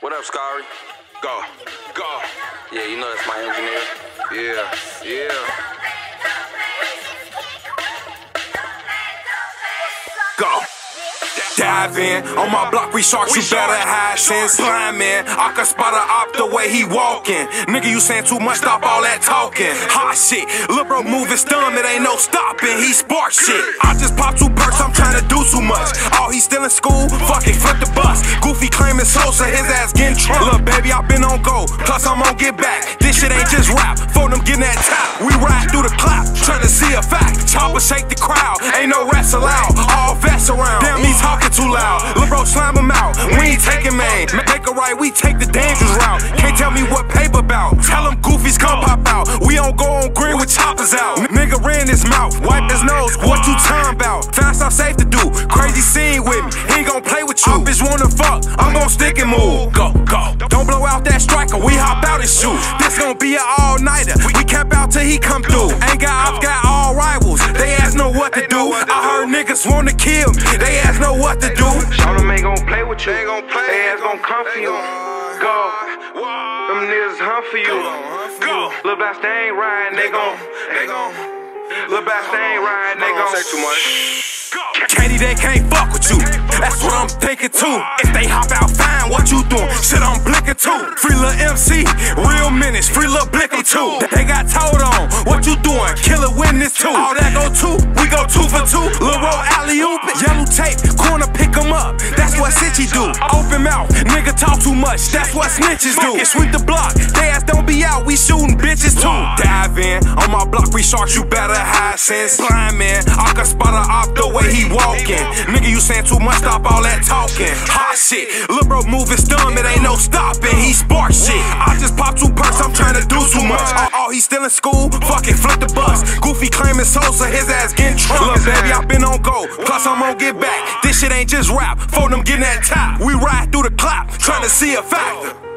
What up, Scary? Go, go. Yeah, you know that's my engineer. Yeah, yeah. Go. Dive in on my block, we sharks, you better hide since blind man. I can spot a op the way he walking. Nigga, you saying too much, stop all that talking. Hot shit, lil' bro moving stum, it ain't no stopping. He spark shit. I just pop two perks, I'm trying to do too much. Oh, he still in school? Fuck it, flip the bus. Goofy claiming Sosa, his ass getting trumped. Look, baby, I been on go, plus I'm on get back. This shit ain't just rap, for them getting that top. We ride through the clap, trying to see a fact. Shake the crowd, ain't no rest allowed. All vests around. Damn, he's talking too loud. Lil' bro, slam him out. We ain't taking main. Make a right, we take the dangerous route. Can't tell me what paper bout. Tell them goofies come pop out. We don't go on green with choppers out. N- nigga ran his mouth, wipe his nose. What you talking about? Fast, I'm safe to do. Crazy scene with me. He gon' play with you. Bitch wanna fuck, I'm gon' stick and move. Go, go. Don't blow out that striker. We hop out and shoot. This gon' be an all nighter. We camp out till he come through. Ain't got ops, got rivals. They ass know what to do. I heard niggas wanna kill me. They ass know what to do. Shout ain't gon' play with you. They gon' play. They ass gon' come for you. Go. Them niggas hunt for you. Go. Lil' Bastard ain't riding. They gon' They gon' Lil' Bastard ain't riding. They gon' Say too much. KD, they can't fuck with you. That's what I'm thinking too. If they hop out, fine, what you doing? Shit, I'm blinking too. Free lil' MC, minutes, free lil' blicky too. They got told on, what you doing? Killer witness too. All that go two, we go two for two. Lil' roll alley oop, yellow tape, corner pick 'em up. That's what Sitchy do. Open mouth, nigga talk too much. That's what snitches do. Sweep the block, they ass don't be out. We shooting bitches too. Dive in on my block, we sharks. You better hide since blind man. I can spot a op the way he walking. Nigga, you saying too much, stop all that talking. Hot shit, lil' bro moving stum, it ain't no stopping. He spark shit. He still in school? Fuck it, flip the bus. Goofy claiming Sosa, his ass getting trumped. Look, baby, I been on go, plus I'm on get back. This shit ain't just rap, for them getting that top. We ride through the clap, trying to see a factor.